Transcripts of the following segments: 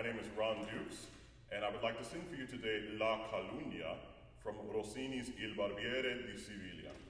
My name is Ron Dukes, and I would like to sing for you today La Calunia" from Rossini's Il Barbiere di Siviglia.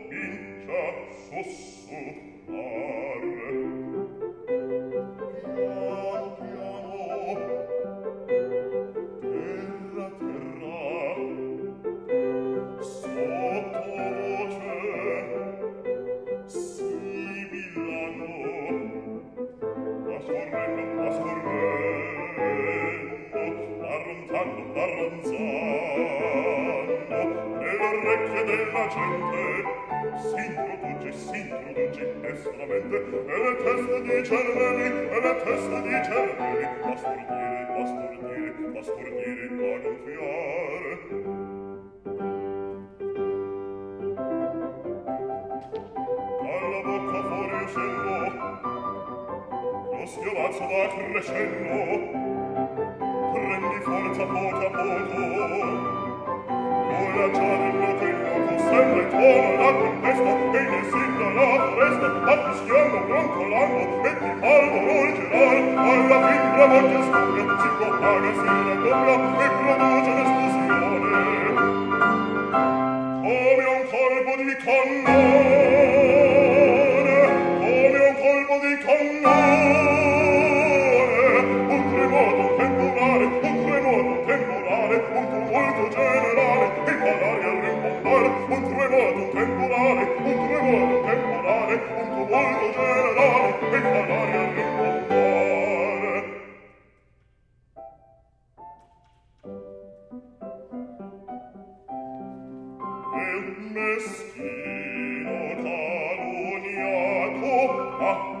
della gente. S'introduce, s'introduce estramente e la testa di cervelli, e la testa di cervelli. A stordire, a stordire, a stordire, a gonfiare Alla bocca fuori un lo schiavazzo va crescendo. Prendi forza poco a poco. Come on! pendolare, un tremolo temporale, un tumulto generale, e l'aria ripompare. E un meschino ah,